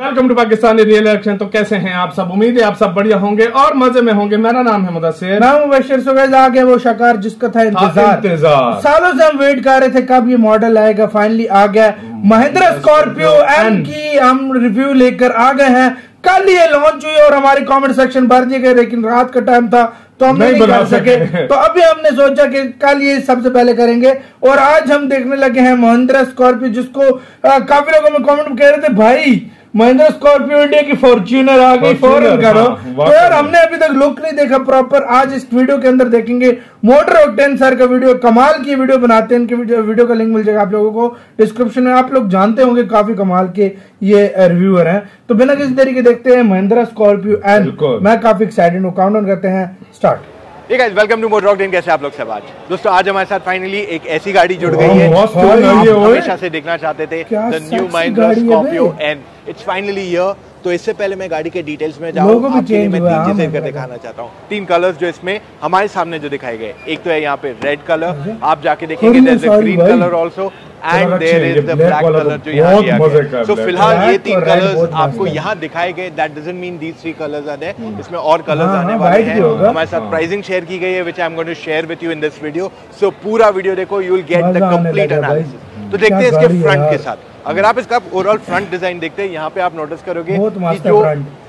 Welcome to Pakistani real action तो कैसे हैं आप सब? उम्मीद है आप सब बढ़िया होंगे और मज़े में होंगे। मेरा नाम है मुदस्सिर। मैं मुबशर सुगैज। आ गया वो शकार जिसका था इंतज़ार। इंतज़ार। सालों से हम वेट कर रहे थे कब ये मॉडल आएगा? फाइनली आ गया। महिंद्रा स्कॉर्पियो एम की हम रिव्यू लेकर आ गए हैं। कल ये लॉन्च हुई और हमारे कमेंट सेक्शन भर दिए गए लेकिन रात का टाइम था तो हम नहीं नहीं बना सके। सके। तो अभी हमने सोचा कि कल ये सबसे पहले करेंगे और आज हम देखने लगे हैं महिंद्रा स्कॉर्पियो जिसको काफ़ी लोगों में कमेंट कह रहे थे भाई महिंद्रा स्कॉर्पियो इंडिया की फॉर्च्यूनर आ गई फॉरन करो। हाँ, तो यार हमने अभी तक लुक नहीं देखा प्रॉपर आज इस वीडियो के अंदर देखेंगे। मोटर ऑक्टेन सर का वीडियो कमाल की वीडियो बनाते हैं। इनके वीडियो, वीडियो का लिंक मिल जाएगा आप लोगों को। डिस्क्रिप्शन में आप लोग जानते होंगे काफ़ी कमाल के ये रिव्यूअर हैं। तो बिना किसी तरीके देखते हैं महिंद्रा स्कॉर्पियो एंड मैं काफ़ी एक्साइटेड हूँ। काउंट करते हैं स्टार्ट ये गाइस वेलकम टू मोटर कैसे आप लोग सब आज? दोस्तों आज हमारे साथ फाइनली एक ऐसी गाड़ी जुड़ गई है जो हमेशा से देखना चाहते थे the new Mahindra Scorpio N it's finally here तो इससे पहले मैं गाड़ी के डिटेल्स में लोगो जाऊँ आपके लिए मैं तीन हाँ, चीज़ें कर दिखाना चाहता हूँ। तीन कलर्स जो इसमें हमारे सामने जो दिखाए गए। एक तो है यहाँ पे रेड कलर आप जाके देखेंगे green colour also and there is the black colour जो यहाँ दिया गया। सो फ़िलहाल ये तीन कलर्स आपको है। यहाँ दिखाए गए that doesn't mean these three colours are there इसमें और कलर्स हाँ, आने हाँ, वाले हैं। हमारे साथ हाँ। प्राइसिंग शेयर की गई है which I am going to share with you in this video so पूरा वीडियो देखो you will get the complete analysis तो देखते हैं इसके फ्रंट के साथ। अगर आप इसका ओवरऑल फ्रंट डिज़ाइन देखते हैं यहाँ पे आप नोटिस करोगे कि जो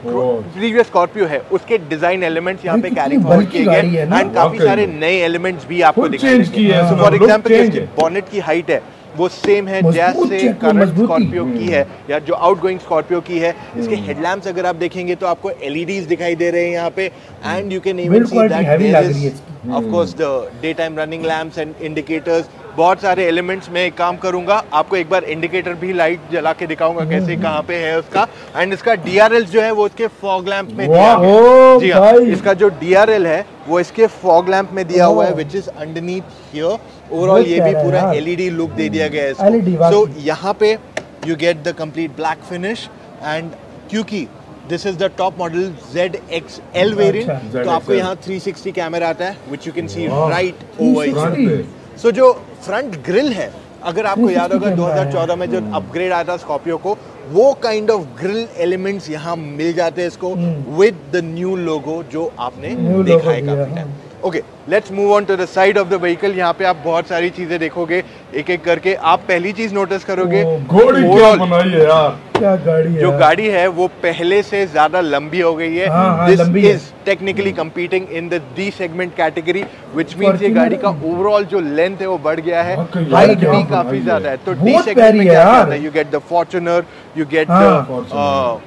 प्रीवियस स्कॉर्पियो है उसके डिज़ाइन एलिमेंट्स यहाँ पे कैरी फॉरवर्ड किए गए एंड काफ़ी सारे नए एलिमेंट्स भी आपको दिखाई है, फॉर change बॉनेट की हाइट है वो सेम है जैसे करंट स्कॉर्पियो की है या जो आउट गोइंग स्कॉर्पियो की है इसके हेडलैम्प्स अगर आप देखेंगे तो आपको एलईडीज दिखाई दे रहे हैं यहाँ पे and you can even see that. Of course the day time running lamps and indicators बहुत सारे एलिमेंट्स में एक काम करूँगा आपको एक बार इंडिकेटर भी लाइट जला के दिखाऊँगा कैसे कहाँ पे है उसका। एंड इसका डीआरएल जो है वो इसके फॉग लैंप में दिया है। जी हाँ इसका जो डीआरएल है वो इसके फॉग लैंप में दिया हुआ है which is underneath here overall ये भी पूरा। एलईडी लुक दे दिया गया है इसको। सो यहाँ पे you get the complete black finish and क्योंकि this is the top model Z X L variant. तो आपको यहाँ 360 कैमरा आता है which you can see. Right over 360 so, जो फ्रंट ग्रिल है अगर आपको याद होगा 360 कैमरा है। 2014 में जो अपग्रेड आया था स्कॉर्पियो को वो काइंड ऑफ़ ग्रिल एलिमेंट्स यहाँ मिल जाते हैं इसको विद द न्यू लोगो जो आपने देखा है काफ़ी टाइम हाँ। Okay let's move on to the side of the vehicle यहाँ पे आप बहुत सारी चीज़ें देखोगे एक एक करके। आप पहली चीज़ नोटिस करोगे घोड़ी क्या बनाई है यार? क्या गाड़ी है जो गाड़ी है वो पहले से ज़्यादा लंबी हो गई है। This is technically competing in the D segment category which means ये गाड़ी का ओवरऑल जो लेंथ है वो बढ़ गया है। हाइट भी काफ़ी ज़्यादा है। तो डी सेगमेंट में क्या है? You get the Fortuner you get the.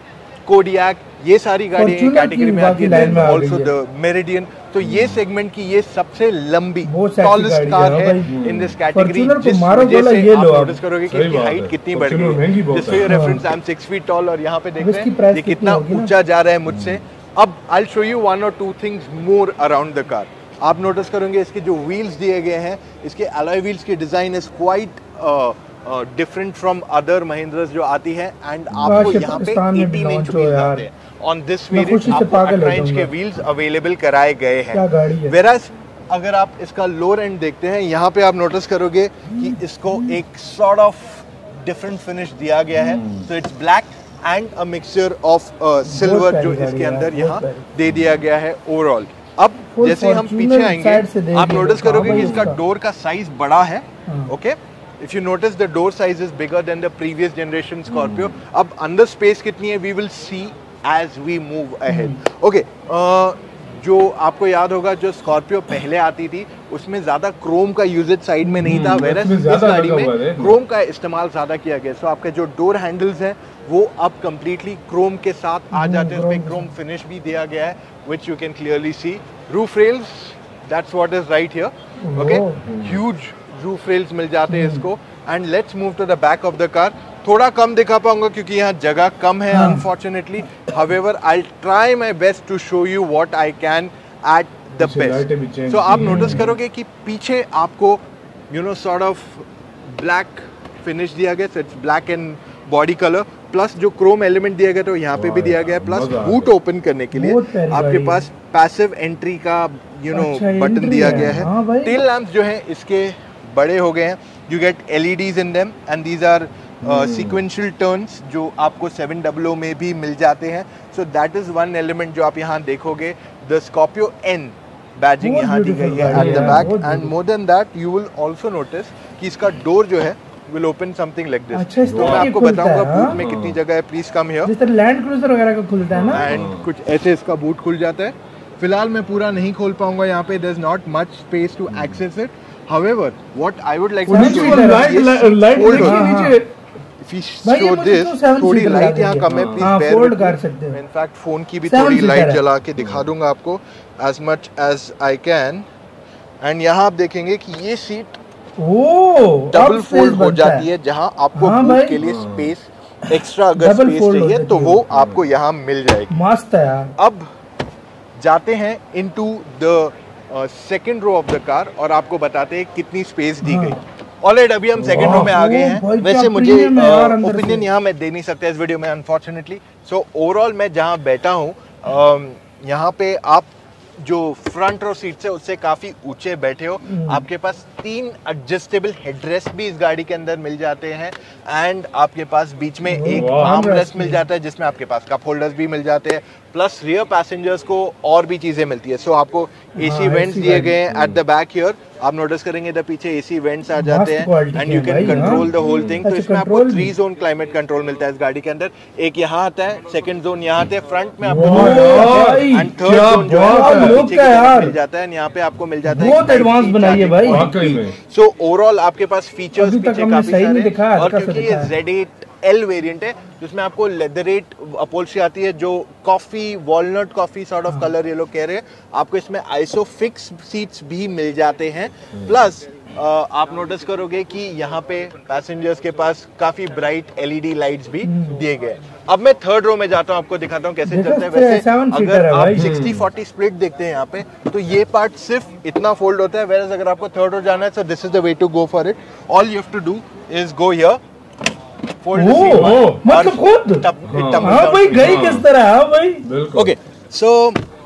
Kodiaq ये सारी गाड़ियाँ कैटेगरी में आती है ऑल्सो द मेरिडियन तो ये सेगमेंट की ये सबसे लंबी टॉलेस्ट कार है इन दिस कैटेगरी जिस वजह से आप नोटिस करोगे कि इसकी हाइट कितनी बढ़ गई जिस है। Reference I am 6 feet tall और यहाँ पे देख रहे हैं ये कितना ऊँचा जा रहा है मुझसे। अब आई शो यू वन और two things more around the car आप नोटिस करोगे इसके जो व्हील्स दिए गए हैं इसके अलॉय व्हील्स की design is quite different from other Mahindras जो आती है एंड आपको यहाँ पे पाकिस्तान में 18 भी इंच व्हील्स आते हैं। ऑन दिस मैं वेरिएंट आपको पागल हो 18 इंच के व्हील्स अवेलेबल कराए गए हैं। वेराज अगर आप इसका लोअर एंड देखते हैं यहाँ पे आप नोटिस करोगे कि इसको एक सॉर्ट ऑफ़ डिफरेंट फिनिश दिया गया है। तो it's black and a mixture of silver जो इसके अंदर यहाँ दे दिया गया है ओवरऑल अब जैसे हम पीछे आएँगे आप नोटिस हाँ। करोगे कि इसका डोर का साइज़ बड़ा है हाँ। Okay if you notice the door size is bigger than the previous generation Scorpio अब अंदर स्पेस कितनी है we will see as we move ahead okay जो आपको याद होगा जो स्कॉर्पियो पहले आती थी उसमें ज़्यादा क्रोम का यूजेज साइड में नहीं था हम्म, वेरस इस गाड़ी में क्रोम का इस्तेमाल ज़्यादा किया गया। सो आपके जो डोर हैंडल्स हैं वो अब कंप्लीटली क्रोम के साथ आ हम्म, जाते हैं। उसमें क्रोम फिनिश भी दिया गया है which you can clearly see roof rails that's what is right here okay. Huge roof rails मिल जाते हैं इसको। And let's move to the back of the car थोड़ा कम दिखा पाऊँगा क्योंकि यहाँ जगह कम है हाँ। Unfortunately however I try my best to show you what I can at the best so आप नोटिस करोगे कि पीछे आपको you know sort of black finish दिया गया it's black and body colour plus जो क्रोम एलिमेंट दिया गया तो यहाँ पे भी दिया गया प्लस बूट ओपन करने के लिए आपके पास पैसिव एंट्री का यू नो बटन दिया है। गया है। हाँ। टेल लैंप्स जो है इसके बड़े हो गए हैं। You get LEDs in them and these are sequential turns जो आपको सेवन डब्लो में भी मिल जाते हैं। So that is one element जो आप यहाँ देखोगे। द स्कॉर्पियो एन बैजिंग यहाँ दी गई है at the back and more than that you will also notice कि इसका डोर जो है will open something like this तो मैं आपको बताऊँगा है, हाँ? बूट में कितनी जगह है प्लीज़ कम हियर जिस तरह लैंड क्रूजर वगैरह का खुलता है ना। एंड कुछ ऐसे इसका बूट खुल जाता है। फ़िलहाल मैं पूरा नहीं खोल पाऊँगा यहाँ पे there's not much space to access it however what I would like to नीचे show वो you लाइट लाइट है। नीचे। If we show this, तो seven थोड़ी लाइट यहाँ। कम है हाँ, प्लीज़ fold कर सकते हो। इनफैक्ट फ़ोन की भी थोड़ी लाइट है। जला के दिखा दूँगा आपको as much as I can and यहाँ आप देखेंगे कि ये सीट डबल फोल्ड हो जाती है जहाँ आपको हाँ। के लिए स्पेस एक्स्ट्रा अगर स्पेस चाहिए तो वो आपको यहाँ मिल जाएगी मस्त है यार अब जाते हैं into the second row of the car और आपको बताते हैं कितनी स्पेस दी हाँ। गई ऑलरेडी अभी हम सेकंड रो में आ गए हैं। वैसे मुझे ओपिनियन यहाँ मैं दे नहीं सकता इस वीडियो में अनफॉर्चुनेटली सो ओवरऑल मैं जहाँ बैठा हूँ यहाँ पे आप जो फ्रंट रो सीट से उससे काफ़ी ऊँचे बैठे हो। हम्म। आपके पास तीन एडजस्टेबल हेडरेस्ट भी इस गाड़ी के अंदर मिल जाते हैं एंड आपके पास बीच में एक आर्म रेस्ट मिल जाता है जिसमें आपके पास कप होल्डर्स भी मिल जाते हैं प्लस रियर पैसेंजर्स को और भी चीज़ें मिलती है। सो so, आपको एसी हाँ, वेंट्स दिए। गए हैं एट द बैक हियर आप नोटिस करेंगे इधर पीछे एसी वेंट्स आ जाते हैं and you can control the whole thing तो इसमें आपको थ्री जोन क्लाइमेट कंट्रोल मिलता है इस गाड़ी के अंदर। एक यहाँ आता है सेकंड जोन यहाँ आते हैं फ्रंट में आपको एंड थर्ड जोन जो है मिल जाता है यहाँ पे आपको मिल जाता है बहुत एडवांस बनाई है भाई। सो ओवरऑल आपके पास फीचर्स पीछे काफ़ी सारे और क्योंकि ये जेड एट एल वेरियंट है जिसमें आपको लेदरेट अपोल्सी आती है जो coffee walnut coffee sort of colour ये लोग कह रहे हैं। आपको इसमें आइसोफिक्स सीट्स भी मिल जाते हैं। प्लस आप नोटिस करोगे कि यहाँ पे पैसेंजर्स के पास काफ़ी ब्राइट एलईडी लाइट्स भी दिए गए हैं। अब मैं थर्ड रो में जाता हूँ आपको दिखाता हूँ कैसे चलता है। वैसे अगर आप 60 40 स्प्लिट देखते हैं यहाँ पे तो ये पार्ट सिर्फ़ इतना फोल्ड होता है वेरस अगर आपको थर्ड रो जाना है तो this is the way to go for it all you have to do is go here fold ओ, ओ, मतलब खुद? हाँ भाई गई किस तरह हाँ भाई? ओके सो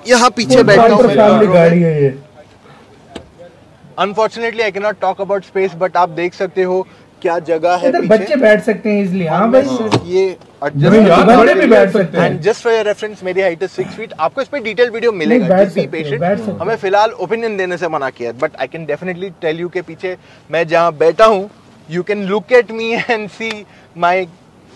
यहाँ पीछे बैठा हूँ गाड़ी है ये। Unfortunately I can not talk about space but आप देख सकते हो क्या जगह है इधर बच्चे बैठ सकते हैं इजली हाँ भाई। ये बड़े भी बैठ सकते हैं। हैं। जस्ट फॉर योर रेफरेंस मेरी हाइट इज़ सिक्स फीट आपको इस पे डिटेल वीडियो मिलेगा बैठ Just सकते हो, बैठ सकते हमें फ़िलहाल ओपिनियन देने से मना किया but I can definitely tell you के पीछे मैं जहाँ बैठा हूँ you can look at me and see my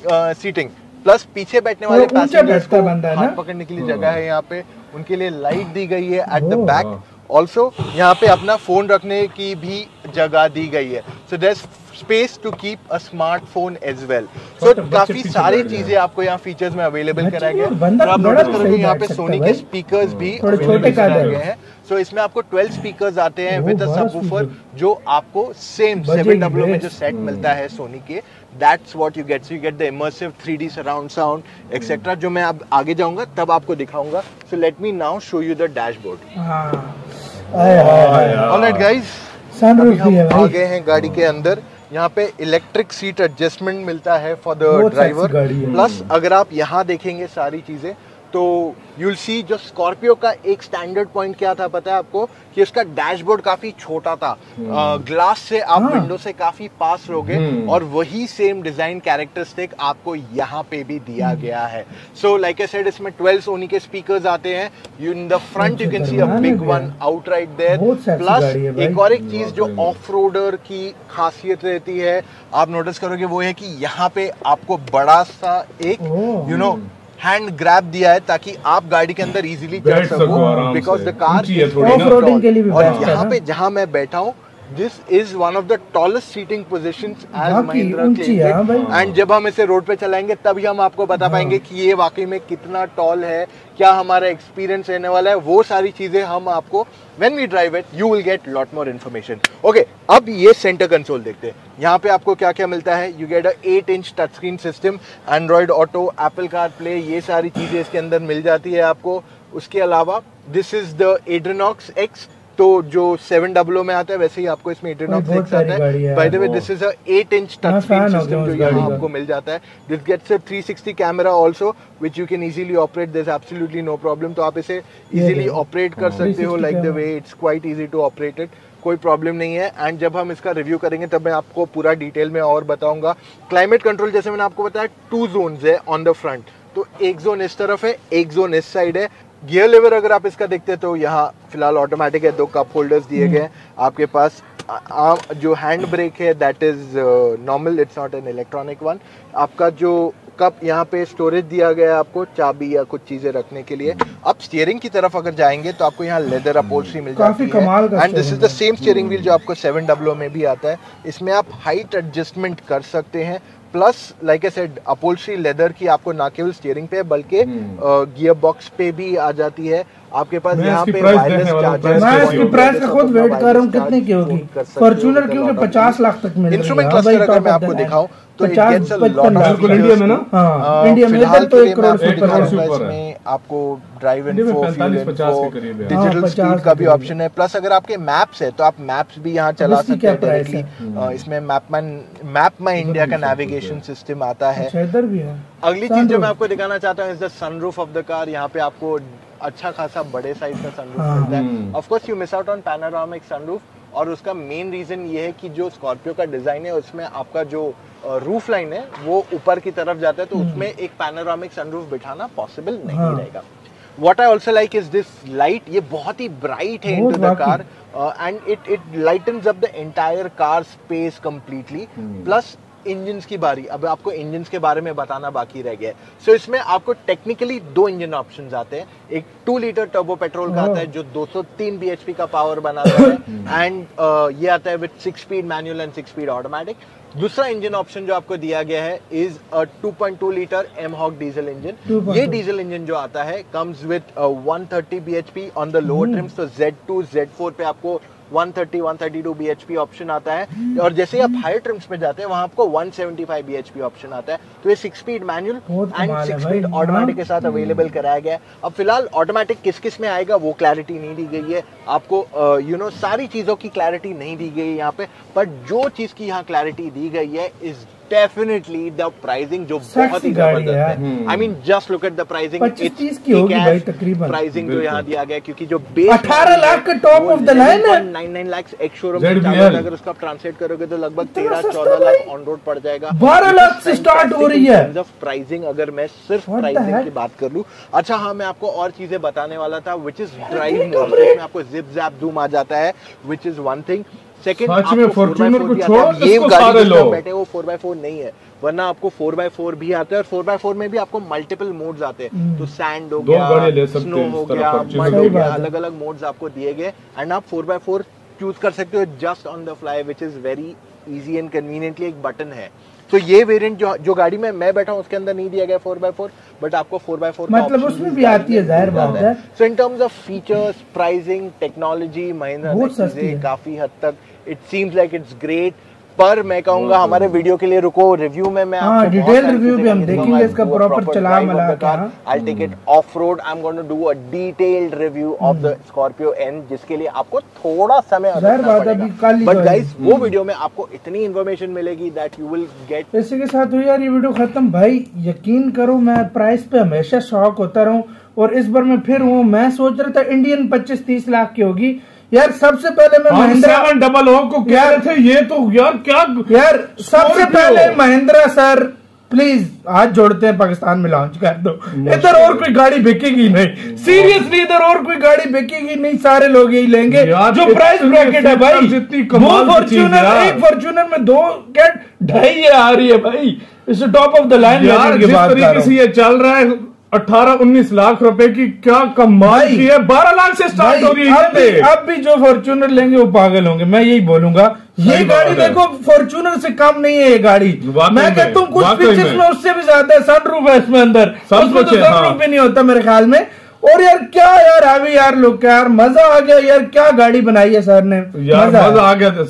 seating plus पीछे बैठने वाले पैसेंजर्स को बंदा हाथ पकड़ने के लिए जगह है यहाँ पे। उनके लिए लाइट दी गई है एट द बैक ऑल्सो यहाँ पे अपना फ़ोन रखने की भी जगह दी गई है। So there space to keep a smartphone as well so काफ़ी सारी चीज़ें आपको यहाँ फीचर्स में अवेलेबल कराए गए और आप नोटिस करोगे यहाँ पे सोनी के भाई। स्पीकर्स भी थोड़े छोटे कराए गए हैं। सो इसमें आपको 12 स्पीकर्स आते हैं विद अ सबवूफर जो आपको सेम 7 डब्ल्यू में जो सेट मिलता है सोनी के that's what you get so you get the immersive 3D surround sound etcetera जो मैं अब आगे जाऊँगा तब आपको दिखाऊँगा। So let me now show you the dashboard हाँ। ऑलराइट गाइस सनरूफ भी हम है आ गए हैं गाड़ी के अंदर। यहाँ पे इलेक्ट्रिक सीट एडजस्टमेंट मिलता है फॉर द ड्राइवर। प्लस अगर आप यहाँ देखेंगे सारी चीज़ें तो यूल सी जो स्कॉर्पियो का एक स्टैंडर्ड पॉइंट क्या था पता है आपको? कि उसका डैशबोर्ड काफ़ी छोटा था। ग्लास से आप हाँ। विंडो से काफ़ी पास रहोगे हम्म। और वही सेम डिज़ाइन कैरेक्टरिस्टिक आपको यहाँ पे भी दिया गया है। सो लाइक आई सेड इसमें 12 सोनी के स्पीकर्स आते हैं। You in the front you can see a big one out right there plus है। एक और एक चीज़ जो ऑफ़ रोडर की खासियत रहती है आप नोटिस करोगे वो है कि यहाँ पे आपको बड़ा सा एक यू नो हैंड ग्रैप दिया है ताकि आप गाड़ी के अंदर इजीली चढ़ सको बिकॉज़ द कार और यहाँ पे जहाँ मैं बैठा हूँ this is one of the tallest seating position है, हाँ एंड जब हम इसे रोड पे चलाएँगे तभी हम आपको बता पाएँगे कि ये वाकई में कितना टॉल है क्या हमारा एक्सपीरियंस रहने वाला है। वो सारी चीज़ें हम आपको when we drive it you will get lot more information okay अब ये सेंटर कंसोल देखते हैं। यहाँ पे आपको क्या क्या मिलता है? You get a 8 inch touch screen system Android Auto Apple CarPlay ये सारी चीज़ें इसके अंदर मिल जाती है आपको। उसके अलावा this is the Adrenox X तो जो सेवन डब्लो में आता है वैसे ही आपको इसमें एड्रेनॉक्स बहुत एक्स आता है। है। By the way this is a 8 inch touch screen हो सिस्टम जो यहाँ आपको मिल जाता है। This gets a 360 camera also which you can easily operate is absolutely no problem तो आप इसे इजीली ऑपरेट कर सकते हो like the way it's quite easy to operate it कोई प्रॉब्लम नहीं है। एंड जब हम इसका रिव्यू करेंगे तब मैं आपको पूरा डिटेल में और बताऊँगा। क्लाइमेट कंट्रोल जैसे मैंने आपको बताया टू जोन है ऑन द फ्रंट तो एक जोन इस तरफ़ है एक जोन इस साइड है। गियर लेवर अगर आप इसका देखते हैं तो यहाँ फ़िलहाल ऑटोमेटिक है दो कप होल्डर्स दिए गए हैं। आपके पास आ, आ, जो हैंड ब्रेक है that is normal it's not an electronic one आपका जो कप यहाँ पे स्टोरेज दिया गया है आपको चाबी या कुछ चीज़ें रखने के लिए। अब स्टीयरिंग की तरफ़ अगर जाएँगे तो आपको यहाँ लेदर अपोल्ट्री मिल जाती कमाल है and this is the same steering wheel जो आपको सेवन डब्लो में भी आता है। इसमें आप हाइट एडजस्टमेंट कर सकते हैं। Plus like I said upholstery leather की आपको ना केवल स्टीयरिंग पे बल्कि गियर बॉक्स पे भी आ जाती है। आपके पास यहाँ पे वायरलेस हूँ, चार्जर मैं इसकी प्राइस का खुद वेट कर रहा हूँ कितने की होगी? फॉर्चूनर क्योंकि पचास लाख तक मिल इंस्ट्रूमेंट हाँ क्लस्टर अगर मैं आपको दिखाऊँ तो पचास पचपन लाख इंडिया में ना? हाँ इंडिया में तो एक करोड़ आपको हूँ। है। ड्राइव इंडिया में इन्फो 45 50 के करीब है। हाँ, डिजिटल स्पीड का भी ऑप्शन है प्लस अगर आपके मैप्स है तो आप मैप्स भी यहाँ चला सकते हैं डायरेक्टली इसमें मैप मैप माई इंडिया का नेविगेशन सिस्टम आता है। अच्छा है। अगली चीज़ जो मैं आपको दिखाना चाहता हूँ is the sunroof of the car यहाँ पे आपको अच्छा खासा बड़े साइज़ का सनरूफ हाँ। मिलता है हम्म। Of course you miss out on panoramic sunroof और उसका मेन रीजन ये है कि जो स्कॉर्पियो का डिज़ाइन है उसमें आपका जो रूफ लाइन है वो ऊपर की तरफ़ जाता है तो उसमें एक पैनोरामिक सनरूफ बिठाना पॉसिबल नहीं हाँ। रहेगा what I also like is this light ये बहुत ही bright है into the car uh, and it it lightens up the entire car space completely plus engines की बारी। अब आपको इंजन्स के बारे में बताना बाकी रह गया है। सो so, इसमें आपको टेक्निकली दो इंजन ऑप्शन आते हैं। एक टू लीटर टर्बो पेट्रोल का आता है जो 203 bhp का पावर बनाता है। एंड ये आता है with six speed manual and six speed automatic दूसरा इंजन ऑप्शन जो आपको दिया गया है is a 2.2 litre M Hawk diesel engine ये डीजल इंजन जो आता है comes with 130 bhp on the lower trims तो Z2 Z4 पे आपको 130 132 bhp ऑप्शन आता है। और जैसे ही आप हायर ट्रिम्स में जाते हैं वहाँ आपको 175 bhp ऑप्शन आता है। तो ये six speed manual and six speed automatic. के साथ अवेलेबल कराया गया है। अब फ़िलहाल ऑटोमेटिक किस किसमें आएगा वो क्लैरिटी नहीं दी गई है। आपको यू नो सारी चीज़ों की क्लैरिटी नहीं दी गई है यहाँ पे। बट जो चीज़ की यहाँ क्लैरिटी दी गई है इज़ डेफिनेटली द प्राइसिंग जो बहुत ही ज़बरदस्त है I mean just look at the pricing 25 की होगी भाई तकरीबन। प्राइसिंग जो यहाँ दिया गया क्योंकि जो बेस 18 लाख के top of the line है। 99 लाख एक शोरूम अगर उसका ट्रांसलेट करोगे तो लगभग इतना 13 सस्ता 14 लाख ऑन रोड पड़ जाएगा। 12 लाख से start हो रही है। ऑफ़ प्राइसिंग अगर मैं सिर्फ़ प्राइसिंग की बात कर लूँ अच्छा हाँ मैं आपको और चीज़ें बताने वाला था विच इज़ ड्राइव मोड आपको जिप जैप धूम आ जाता है which is one thing second को छोड़ो, ये गाड़ी। बैठे वो 4x4 नहीं है वरना आपको 4x4 भी आता है और 4x4 में भी आपको मल्टीपल मोड्स आते हैं। तो सैंड हो गया स्नो हो गया मड हो गया। अलग अलग मोड्स आपको दिए गए। एंड आप 4x4 चूज़ कर सकते हो just on the fly which is very easy and conveniently एक बटन है। तो ये वेरिएंट जो जो गाड़ी में मैं बैठा हूँ उसके अंदर नहीं दिया गया फोर बाय फोर बट आपको फोर बाय फोर मतलब उसमें भी आती है, ज़ाहिर बात है। So in terms of features pricing technology Mahindra. काफ़ी हद तक it seems like it's great पर मैं कहूँगा हमारे वीडियो के लिए रुको रिव्यू में मैं हाँ, review चीज़ें भी हम देखेंगे इसका proper चला मिला the के, car. हाँ। I'll take it off road. I'm going to do a detailed review of the Scorpio N जिसके लिए आपको थोड़ा समय और बट गाइस वो वीडियो में आपको इतनी इन्फॉर्मेशन मिलेगी दैट यू विल गेट इसी के साथ हुई यार ये वीडियो खत्म। भाई यकीन करो मैं प्राइस पे हमेशा शौक होता रहूँ और इस बार मैं फिर हूँ। मैं सोच रहा था इंडियन 25-30 लाख की होगी यार सबसे पहले मैं महिंद्रा सेवन डबल ओ को कह रहे थे ये तो यार क्या यार सबसे पहले महिंद्रा सर प्लीज़ हाथ जोड़ते हैं पाकिस्तान में लॉन्च कर दो। इधर और कोई गाड़ी बिकेगी नहीं। सीरियसली इधर और कोई गाड़ी बिकेगी नहीं सारे लोग यही लेंगे। जो प्राइस ब्रैकेट है भाई जितनी दो यार। एक फॉर्च्यूनर में दो कैट ढाई आ रही है भाई। इस टॉप ऑफ़ द लाइन यार जिस तरीके से ये चल रहा है अठारह उन्नीस लाख रुपए की क्या कमाई की है? बारह लाख से स्टार्ट हो रही है अब भी, अब भी जो फॉर्च्यूनर लेंगे वो पागल होंगे। मैं यही बोलूँगा ये गाड़ी देखो फॉर्च्यूनर से कम नहीं है ये गाड़ी। मैं कहता हूँ कुछ वाकई फीचर्स में। उससे भी ज़्यादा है सनरूफ है इसमें अंदर। उसमें तो सनरूफ हाँ। भी नहीं होता मेरे ख्याल में। और यार क्या यार अभी यार लोग यार मज़ा आ गया यार क्या गाड़ी बनाई है सर ने? यार मज़ा आ गया। था।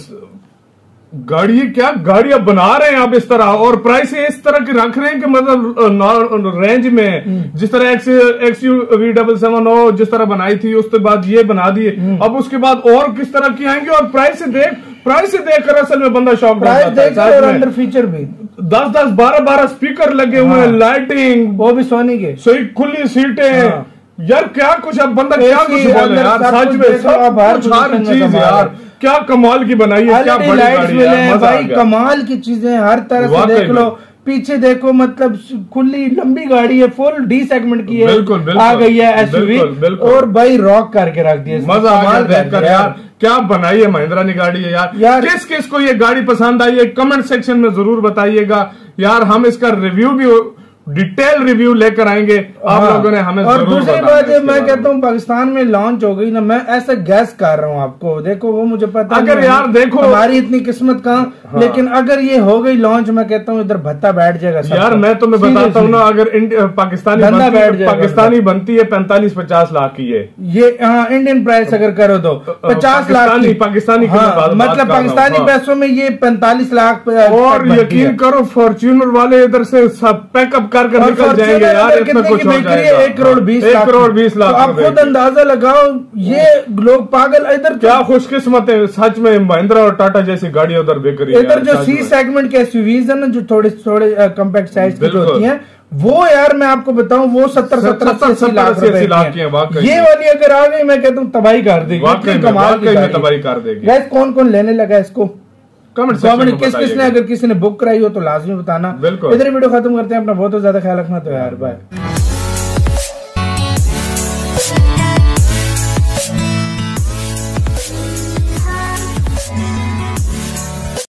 गाड़ी क्या गाड़ी अब बना रहे हैं आप इस तरह और प्राइस इस तरह की रख रहे हैं कि मतलब रेंज में। जिस तरह X X U V double seven हो जिस तरह बनाई थी उसके बाद ये बना दिए। अब उसके बाद और किस तरह की आएँगे? और प्राइस से देख प्राइस से देख कर असल में बंदा शौक प्राइस देख और अंदर फीचर भी। दस दस बारह बारह स्पीकर लगे हुए हैं हाँ। लाइटिंग वो भी सोनी के। सही खुली सीटें हाँ। यार क्या कुछ अब बंदा क्या कुछ बोले? यार सच में सब कुछ हर चीज़ यार है। क्या कमाल की बनाई है क्या बड़ी गाड़ी है भाई कमाल की चीज़ें हर तरह से देख लो पीछे देखो मतलब खुली लंबी गाड़ी है फुल डी सेगमेंट की है बिल्कुल, बिल्कुल। आ गई है एसयूवी। और भाई रॉक करके रख दिया। मज़ा आ गया यार क्या बनाई है महिंद्रा ने गाड़ी है यार, यार- किस किस को ये गाड़ी पसंद आई है कमेंट सेक्शन में ज़रूर बताइएगा यार हम इसका रिव्यू भी डिटेल रिव्यू लेकर आएँगे। आप हाँ। लोगों ने हमें और दूसरी बात मैं कहता हूँ पाकिस्तान में लॉन्च हो गई ना मैं ऐसे गैस कर रहा हूँ आपको। देखो वो मुझे पता अगर यार देखो- हमारी इतनी किस्मत कहाँ लेकिन अगर ये हो गई लॉन्च मैं कहता हूँ इधर भत्ता बैठ जाएगा। यार मैं तुम्हें बताता हूँ ना अगर पाकिस्तानी धंधा बैठ है जाएगा पाकिस्तानी बनती है पैंतालीस पचास लाख की है ये हाँ इंडियन प्राइस अगर करो तो पचास लाख पाकिस्तानी- की। पाकिस्तानी की हाँ, मतलब हूँ, पाकिस्तानी हाँ। पैसों में ये पैंतालीस लाख और यकीन करो फॉर्च्यूनर वाले इधर से सब पैकअप कर कर निकल जाएँगे यार इसमें कुछ हो है जाएगा। एक करोड़ बीस एक लाख करोड़ बीस लाख तो आप खुद अंदाज़ा लगाओ ये लोग पागल इधर क्या खुशकिस्मत है सच में महिंद्रा और टाटा जैसी गाड़ियाँ उधर बिक रही है। इधर जो सी सेगमेंट के एसयूवीज है ना जो थोड़े थोड़े कम्पैक्ट साइज़ की होती हैं वो यार मैं आपको बताऊँ वो सत्तर सत्तर- अस्सी लाख ये वाली अगर आ गई मैं कहता हूँ तबाही कर देगी कमाल तबाही कर देगी। गैस कौन कौन लेने लगा इसको? कमेंट कमेंट किस किसने अगर किसी ने बुक कराई हो तो लाजमी बताना। इधर वीडियो खत्म करते हैं अपना बहुत ज़्यादा ख्याल रखना तो यार बाय